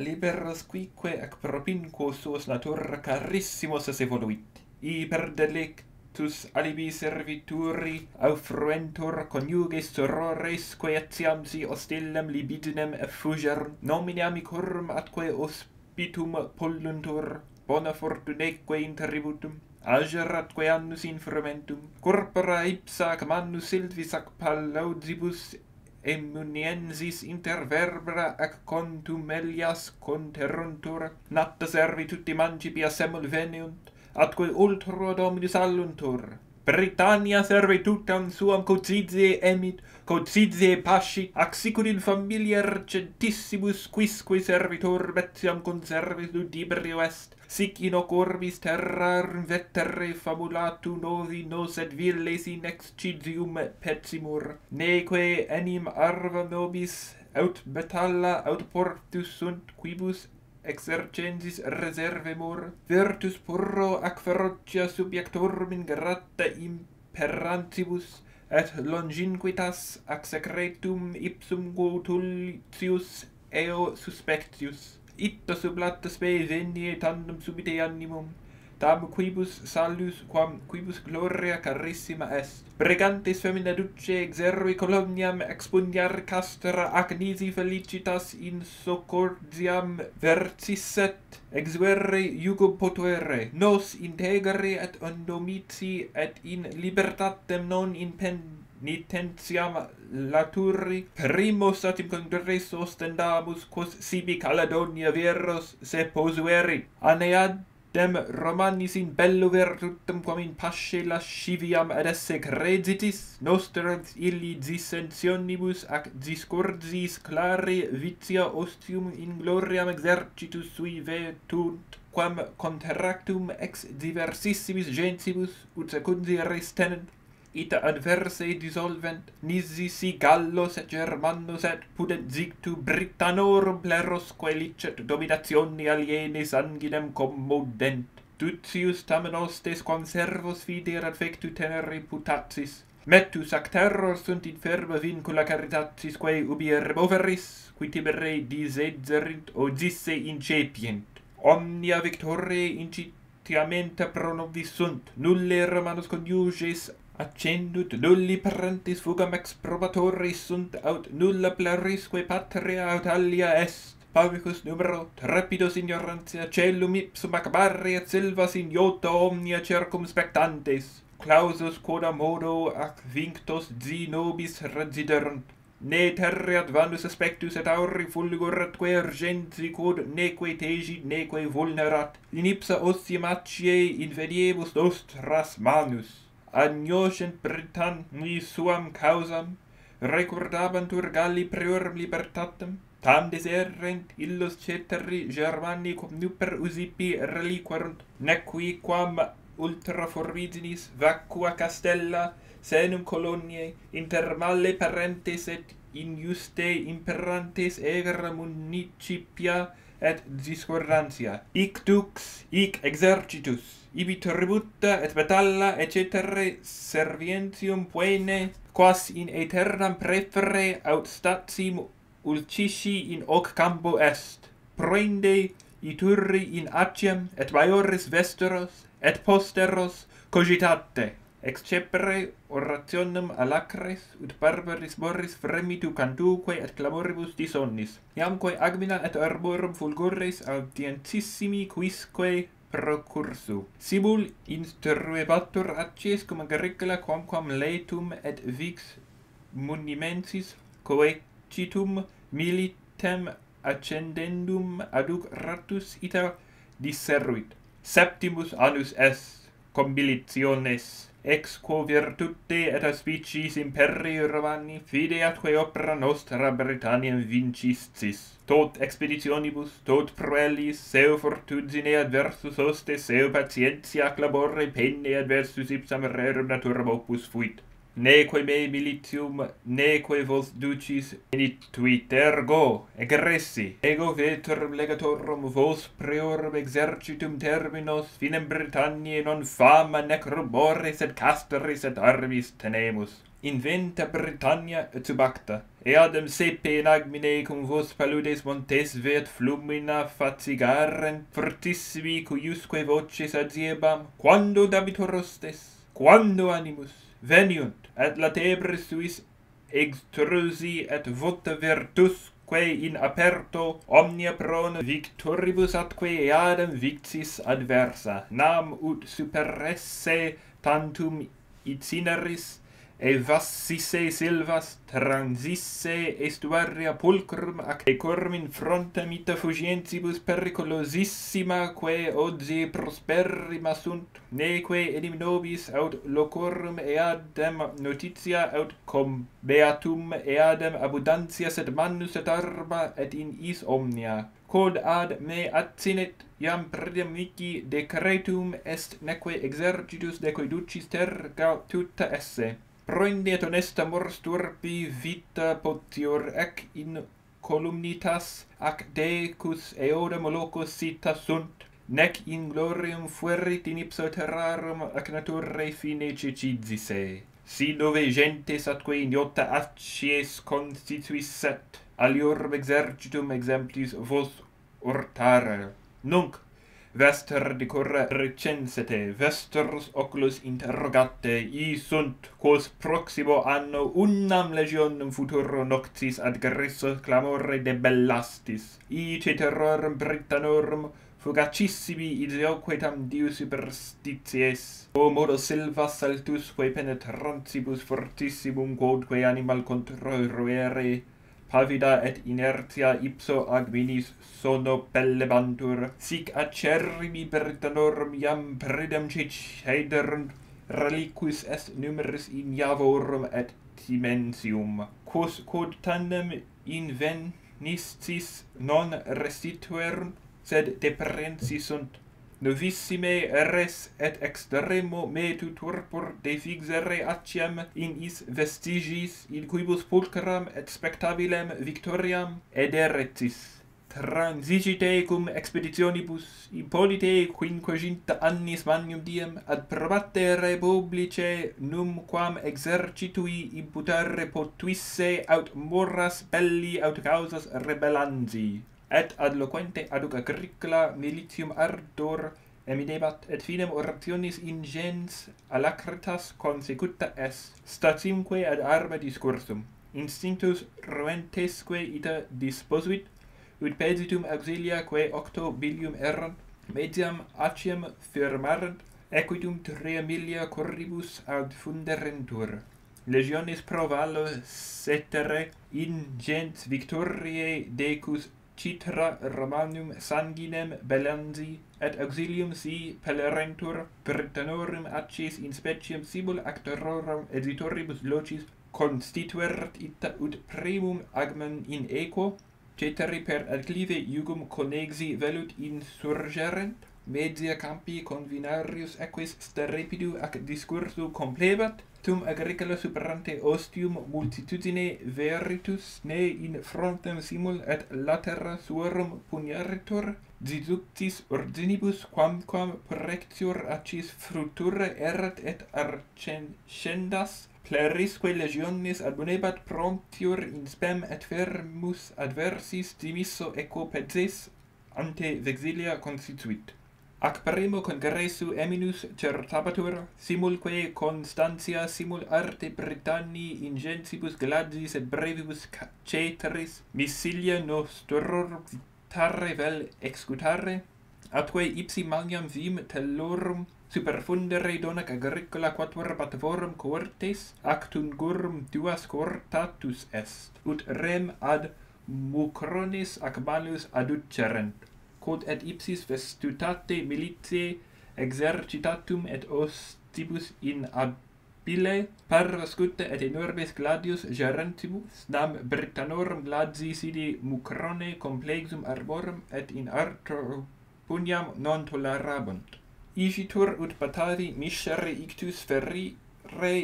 liberos quique ac propinquo suos natura carissimos es evoluit. Iper delictus alibi servituri, au fruentur coniuges sorores, quae etiam si hostilem libidinem effuger, nomine amicorum atque hospitum polluntur, bona fortuneque interributum, ageratque annus in fermentum, corpora ipsa ac manus silvis ac pallaudibus emuniensis inter verbra ac contumelias conteruntur, natta servi tutti mancipia semul veniunt, atque ultra dominis alluntur. Britannia serve tutam suam cocizie emit, cocizie pasci, sicur in familia recentissimus quisque servitor metiam conservis ludibrio est, sic in ocorbis terrar vetere famulatu novi nos et villes in excidium pecimur, neque enim arva nobis, aut metalla aut portus sunt quibus exercensis reserve mor, virtus purro ac ferocia subjectorum ingrata imperantibus, et longinquitas ac secretum ipsum gutulitius eo suspectius. Ita sublatta spe venie tandem subite animum, tam quibus salus quam quibus gloria carissima est. Pregantes femina duce exerui coloniam expugnar castra agnisi felicitas in socordiam vertisset exuere iugo potuere nos integere et undomici et in libertatem non in pen nitentiam laturi. Primo atim congresso ostendamus quos sibi Caledonia veros se posueri. Anead dem romanis in bello virtutem quam in pasce lasciviam ad esse creditis, nostrans illi dissensionibus ac discursis clari vitia ostium in gloriam exercitus sui vetunt, quam contractum ex diversissimis gentibus ut secundi restenent, ita adverse dissolvent nisi si gallos et germanos et pudent sictu britannorum plerosque licet dominationi alieni sanguinem commodent. Tutius tamen ostes conservos fider advectu tenere putatis. Metus ac terror sunt inferma vincula caritatis quae ubi removeris, qui timere disedgerint o disse incepient. Omnia victore incitiamenta pronovis sunt, nulle Romanos coniuges accendut nulli parentis fugam exprobatoris sunt aut nulla plerisque patria aut alia est. Pavicus numero trepidos ignorantia celum ipsum ac mare et silvas in iota omnia circumspectantes. Clausus quoda modo ac vinctos zi nobis residerunt ne terreat vanus aspectus et auri fulguratque urgenti quod neque tegit neque vulnerat. In ipsa ossimacie inveniebus nostras manus agnoscent Britann ni suam causam, recordabantur Galli priorum libertatem, tam deserrent illos ceteri Germani cum nuper usipi reliquerunt, nequi quam ultra forviginis vacua castella, senum coloniae, inter male parentes et injuste imperantes egra municipia, et discordantia ictux ic exercitus ibi tributa et batalla et cetere servientium puene quas in aeternam prefere aut statim ulcisci in hoc campo est proinde iturri in aciem et maiores vesteros et posteros cogitate Excepere orationem alacres, ut barbaris morris fremitu cantuque et clamoribus disonnis. Iamque agmina et arborum fulgores audientissimi quisque procursu. Sibul instruebatur acies cum agricola quamquam letum et vix munimensis coecitum militem accendendum aduc ratus ita disservit. Septimus annus est, combilitiones ex quo virtute et aspicis imperii Romani fide atque opera nostra Britanniam vinciscis. Tot expeditionibus, tot proelis, seu fortugine adversus hoste, seu patientia labore penne adversus ipsam rerum naturam opus fuit neque me militium, neque vos ducis inituitergo egressi. Ego veterum legatorum vos priorum exercitum terminos finem Britanniae non fama nec rubore sed castris et armis tenemus. Inventa Britannia et subacta. Eadem sepe in agmine cum vos paludes montes vet flumina fatigaren, fortissimi cuiusque voces adiebam, quando dabitur rostes, quando animus? veniunt et latebris suis extrusi et vota virtus quae in aperto omnia prona victoribus atque eadem victis adversa. Nam ut superesse tantum itineris evassisse silvas transisse estuaria pulcrum ac decorum in frontem ita fugientibus periculosissima quae odzi prosperrima sunt neque enim nobis aut locorum eadem notitia aut com beatum eadem abundantia sed manus et arma et in is omnia. Quod ad me adcinit iam predem mici decretum est neque exercitus decoiducis terga tuta esse proinde et honesta mors turpi vita potior ec in columnitas ac decus eodem locus sita sunt. Nec in glorium fuerit in ipso terrarum ac naturae fine cicisisse si dove gentes atque idiota acies constituisset aliorb exercitum exemplis vos ortare. Nunc vester dicor recensete, vesters oculus interrogate, i sunt, quos proximo anno unnam legionum futuro noctis ad Gressus clamore debellastis, i ceterorum britanorum fugacissimi ideoque tam dius superstities. O modo silva saltusque penetrantibus fortissimum quodque animal controruere pavida et inertia ipso agminis sono pellebantur, sic acerrimi pertanorum iam pridem cecederunt, reliquis est numeris in javorum et timensium, quos quod tandem invenistis non restituerunt, sed deprensi sunt novissime res et extremo metu turpur de defixere actiam in is vestigis in quibus pulcram et spectabilem victoriam ederetis. Transigite cum expeditionibus Hippolyte quinquaginta annis magnum diem ad probate republice num quam exercitui imputare potuisse aut morras belli aut causas rebellanzi et ad loquente aduc agricola militium ardor emidebat et finem orationis ingens alacritas consecuta est statimque ad arma discursum. Instinctus ruentesque ita disposuit ut peditum auxilia quae octo bilium errant mediam aciem firmarent equitum tria milia corribus ad funderentur. Legiones pro vallo cetere ingens victoriae decus citra Romanum sanguinem belensi, et auxilium si pellerentur, Britannorum accis in speciem simul actororum editoribus locis constituert ita ut primum agmen in eco, ceteri per adclive iugum conexi velut insurgerent, media campi convinarius equis sterepidu ac discursu complebat, tum agricola superante ostium multitudine veritus ne in frontem simul et latera suorum puniaritur, diductis ordinibus quamquam prectior acis frutura erat et arcenscendas, plerisque legionis adunebat promptior in spem et fermus adversis dimisso equo pedes ante vexilia constituit ac primo congressu eminus certabatur simulque constantia simul arte Britanni ingensibus gladis et brevibus ceteris, missilia nostror vitare vel excutare atque ipsi magnam vim tellorum superfundere donac agricola quatuor cohortes ac tungurum duas cohortatus est ut rem ad mucronis ac malus aducerent quod et ipsis vestutate militiae exercitatum et ostibus in abile parvascute et enormes gladius gerentibus nam Britannorum gladsi sidi mucrone complexum arborum et in arto puniam non tolerabunt. Igitur ut batari miscere ictus ferri re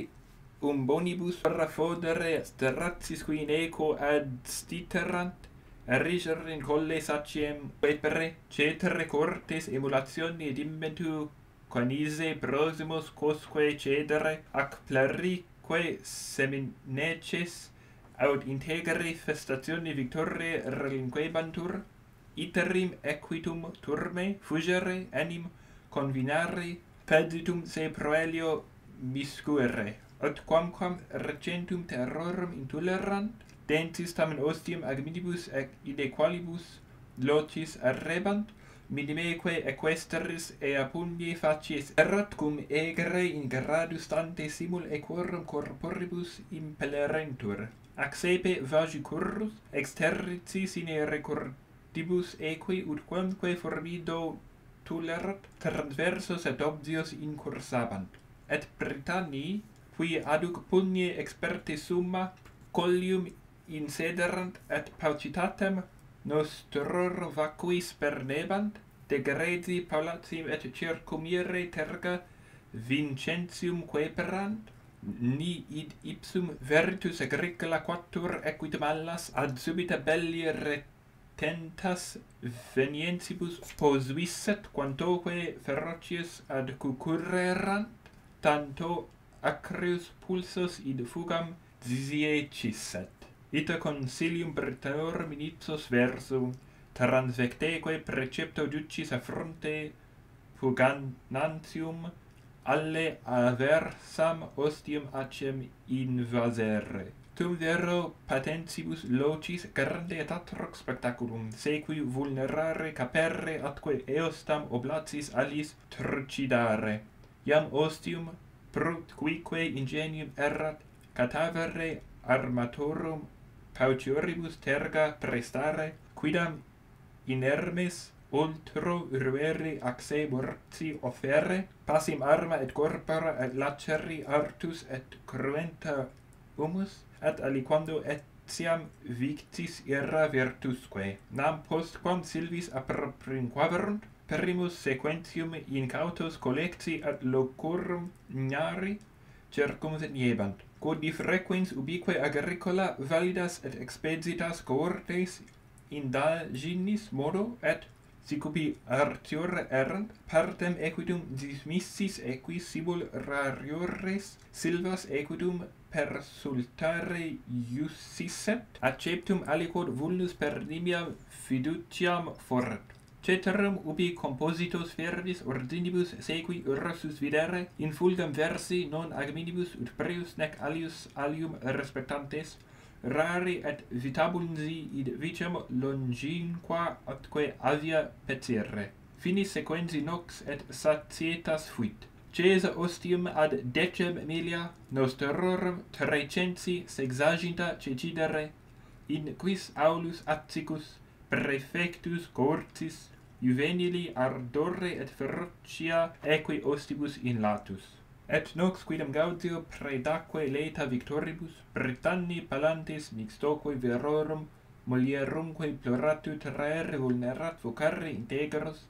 um bonibus parra fodere sterratis qui in eco ad stiterant erigere in colle saciem pepere, cetere cortes emulationi ed inventu conise prosimus cosque cedere, ac plerique semineces aut integri festationi victorie relinquebantur, iterim equitum turme fugere enim convinare, peditum se proelio miscuere, ut quamquam recentum terrorum intolerant, dentis tamen ostium agminibus ec ide qualibus locis arrebant, minimeque equesteris ea pugni facies erat cum egre in gradu stante simul equorum corporibus impellerentur. Accepe vagi currus, exterrici sine recordibus equi ut quamque formido tulerat, transversos et obvios incursabant. Et Britanni, qui aduc pugni experte summa, collium insederant et paucitatem nostror vacuis pernebant, degredi palatium et circumire terga Vincentium queperant, ni id ipsum vertus agricola quattur equid mallas ad subita belli retentas venientibus posuisset quantoque ferocius ad cucurrerant, tanto acrius pulsos id fugam disiecissent ita consilium Britannorum ministros versum, transvecteque precepto ducis a fronte fuganantium, alle aversam ostium acem invasere. Tum vero patentibus locis grande et atrox spectaculum, sequi vulnerare caperre atque eostam oblatis alis trucidare. Iam ostium, prut quique ingenium errat, catavere armatorum pautioribus terga prestare, quidam inermes ultro ruere axe morti offere, passim arma et corpora et laceri artus et cruenta humus, et aliquando etiam victis era virtusque. Nam postquam silvis aproprinquaverunt, perimus sequentium incautos collecti ad locurum nari, cercum et niebant quod frequens ubique agricola validas et expeditas cohortes indaginis modo et sicupi artiore erant partem equitum dismissis equis sibul rariores silvas equitum persultare iussisset acceptum aliquod vulnus per nimiam fiduciam fort Ceterum ubi compositos verbis ordinibus sequi ursus videre, in fulgam versi non agminibus ut prius nec alius alium respectantes, rari et vitabunzi id vicem longinqua atque avia pecere. Finis sequenzi nox et satietas fuit. Cesa ostium ad decem milia, nos terrorum trecensi sexaginta cecidere, in quis aulus accicus, prefectus cortis, juvenili ardore et ferocia equi ostibus in latus. Et nox quidem Gaudio predaque leta victoribus, Britanni palantes mixtoque verorum, molierumque ploratu traere vulnerat vocare integros,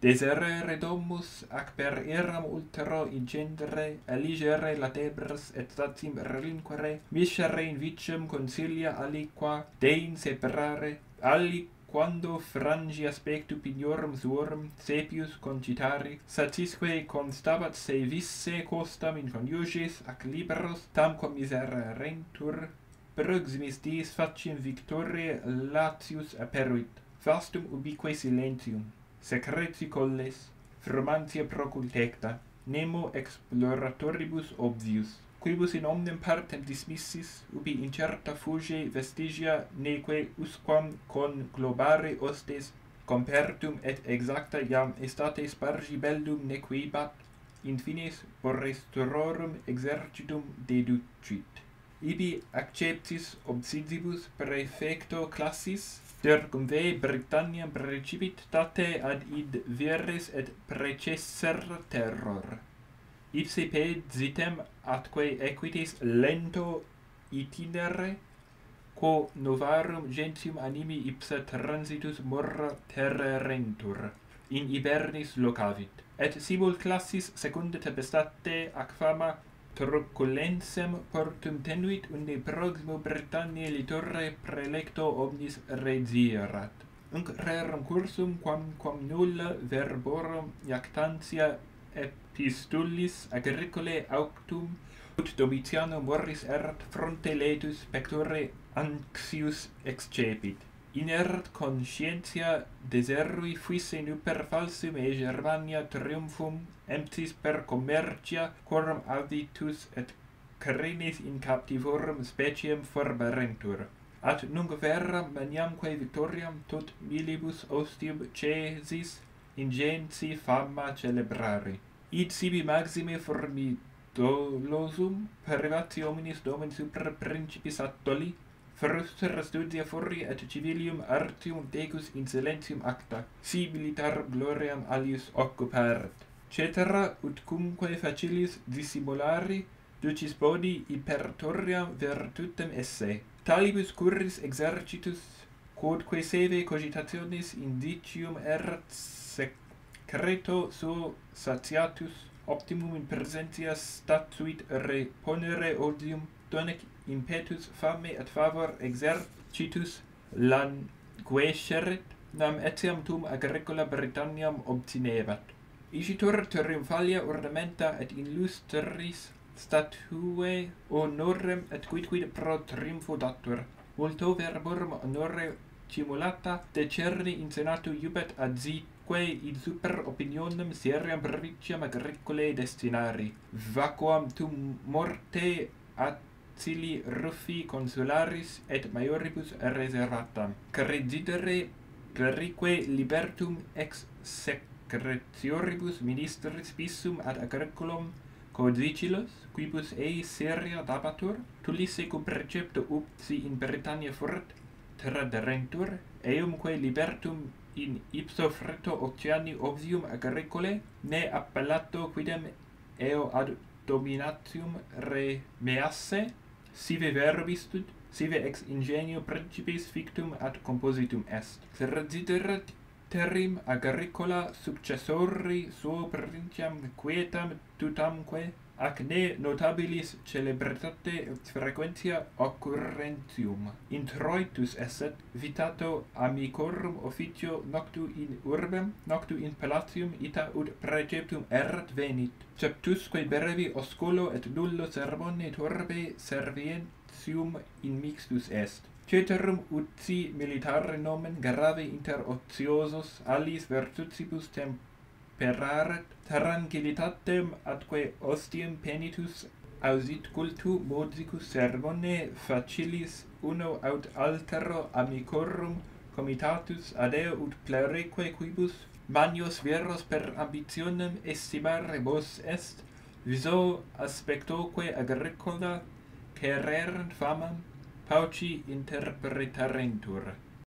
deserere domus, ac per eram ultero ingendere, eligere latebras et satim relinquere, miscere in vicem consilia aliqua, dein separare, aliqua, quando frangi aspectu pignorum suorum sepius concitari, satisque constabat se visse costam in coniuges ac liberos, tamquam misera rentur, proximis dies faciem victore latius aperuit, vastum ubique silentium, secreti colles, formantia procultecta, nemo exploratoribus obvius quibus in omnem partem dismissis, ubi incerta fuge vestigia neque usquam con globare ostes compertum et exacta iam estate spargi bellum nequibat, in finis borresturorum exercitum deducit. Ibi acceptis obsidibus prefecto classis, circumve Britanniam precipit tate ad id veres et precesser terror ipsi zitem atque equitis lento itinere quo novarum gentium animi ipsa transitus morra terrentur in Ibernis locavit et simul classis secunde tempestate aquama truculensem portum tenuit unde proximo Britanniae litorre prelecto omnis regierat. Unc rerum cursum quam quam nulla verborum iactantia et qui agricole auctum, ut Domitiano morris erat fronte letus pectore anxius excepit. Inert conscientia deserui fuisse nuper falsum e Germania triumphum emptis per commercia quorum auditus et carinis in captivorum speciem forbarentur. At nunc verra maniamque victoriam tot milibus ostium cesis ingensi fama celebrari id sibi maxime formidolosum privati hominis domen super principis attoli frustra studia furri et civilium artium decus in silentium acta si militar gloriam alius occuparet. cetera ut cumque facilis dissimulari ducis bodi hypertoriam virtutem esse talibus curris exercitus quodque seve cogitationis indicium ert sec Creto suo satiatus optimum in presentia statuit reponere odium donec impetus fame et favor exercitus languesceret nam etiam tum agricola Britanniam obtinebat. Isitur triumphalia ornamenta et illustris statue honorem et quidquid pro triumpho datur. Multo verborum honore cimulata decerni in senatu iubet ad quae id super opinionem seriam briciam agricole destinari, vacuam tum morte acili rufi consularis et maioribus reservatam, credidere clerique libertum ex secretioribus ministris pissum ad agriculum codicilos, quibus ei seria dabatur, tulisse cum precepto upsi in Britannia fort, traderentur, eumque libertum in ipso fretto oceani obsium agricole, ne appellato quidem eo ad dominatium re measse, sive verbistud, sive ex ingenio principis fictum ad compositum est. Exerciterat terim agricola successori suo princiam quietam tutamque ac ne notabilis celebritate frequentia occurrentium. Introitus esset vitato amicorum officio noctu in urbem, noctu in palatium ita ut preceptum erat venit. Ceptusque brevi osculo et nullo sermone turbe servientium in mixtus est. Ceterum utsi militare nomen grave inter ociosos alis virtutibus tempus sperar tranquillitatem atque ostium penitus ausit cultu modicus sermone facilis uno aut altero amicorum comitatus adeo ut plereque quibus manios veros per ambitionem estimare vos est viso aspectoque agricola quererent famam pauci interpretarentur.